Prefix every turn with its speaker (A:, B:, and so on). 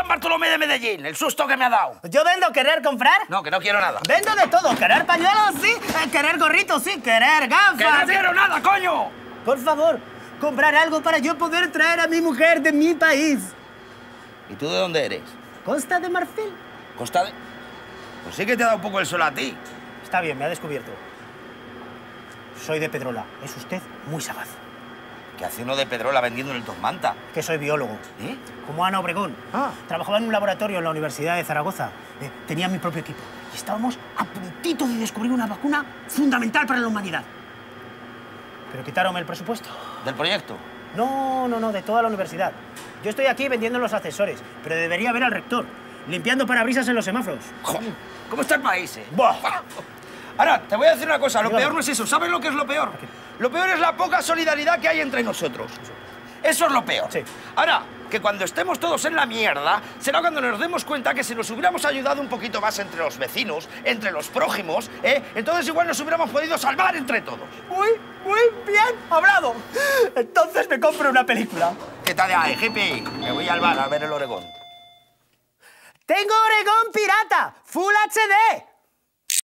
A: Bartolomé de Medellín, el susto que me ha dado.
B: Yo vendo querer comprar.
A: No, que no quiero nada.
B: Vendo de todo. Querer pañuelos, sí. Eh, Querer gorritos, sí. Querer gafas.
A: ¡Que no quiero nada, coño!
B: Por favor, comprar algo para yo poder traer a mi mujer de mi país.
A: ¿Y tú de dónde eres?
B: Costa de Marfil.
A: Costa de... Pues sí que te ha dado un poco el sol a ti.
B: Está bien, me ha descubierto. Soy de Pedrola. Es usted muy sagaz.
A: Que hace uno de Pedrola vendiendo en el Tosmanta.
B: Que soy biólogo.
A: ¿Eh?
B: Como Ana Obregón.
A: Ah.
B: Trabajaba en un laboratorio en la Universidad de Zaragoza. Eh, tenía mi propio equipo. Y estábamos a puntito de descubrir una vacuna fundamental para la humanidad. Pero quitaronme el presupuesto.
A: ¿Del proyecto?
B: No, no, no, de toda la universidad. Yo estoy aquí vendiendo los accesorios, pero debería ver al rector, limpiando parabrisas en los semáforos.
A: ¿Cómo está el país, eh?
B: Buah.
A: Ahora, te voy a decir una cosa. Lo peor no es eso. ¿Sabes lo que es lo peor? Lo peor es la poca solidaridad que hay entre nosotros. Eso es lo peor.
B: Sí.
A: Ahora, que cuando estemos todos en la mierda, será cuando nos demos cuenta que si nos hubiéramos ayudado un poquito más entre los vecinos, entre los prójimos, ¿eh? entonces igual nos hubiéramos podido salvar entre todos.
B: Muy, muy bien hablado. Entonces me compro una película.
A: ¿Qué tal de hippie? Me voy al bar a ver el Oregón.
B: Tengo Oregón Pirata, Full HD.